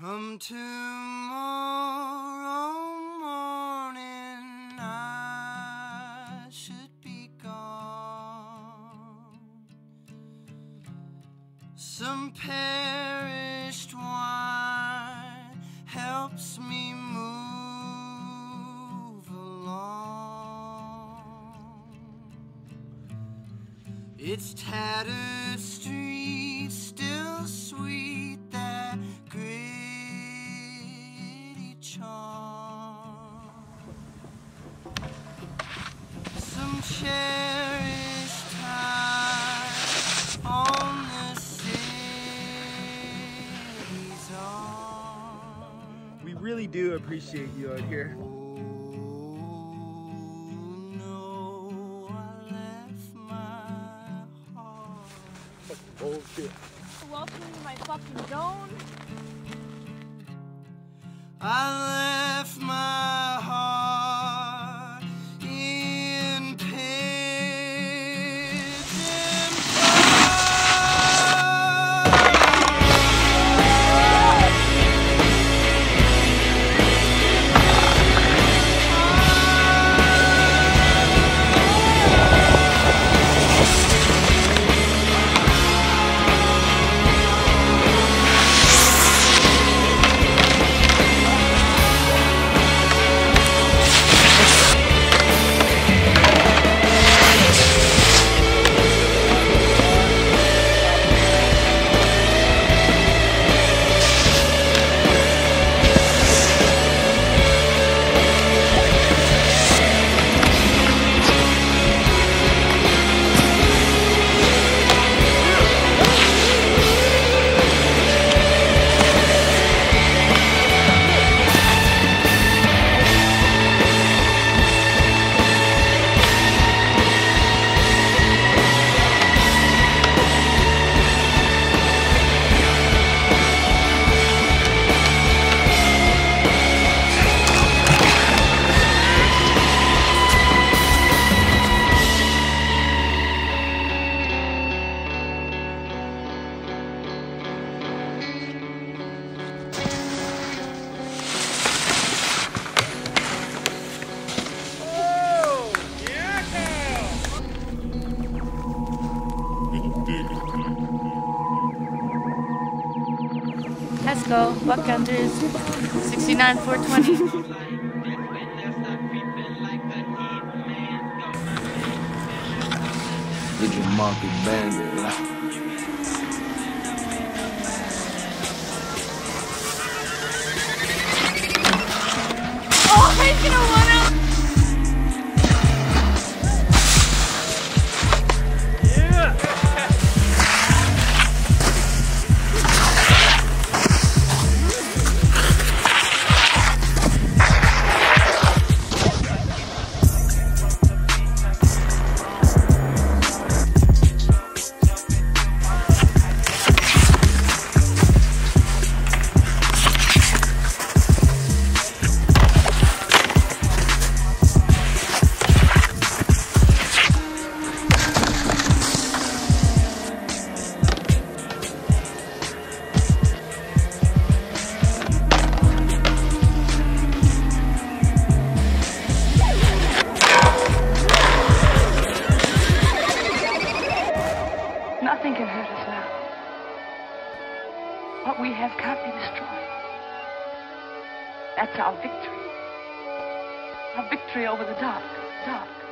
Come tomorrow morning, I should be gone. Some perished wine helps me move along. Its tattered streets still sweet We really do appreciate you out here. Oh no, I left my heart. Bullshit. Welcome to my fucking zone. I Tesco, Buckhunters, 69 420. Little monkey baby. Oh, he's gonna run Nothing can hurt us now. What we have can't be destroyed. That's our victory. Our victory over the dark, dark.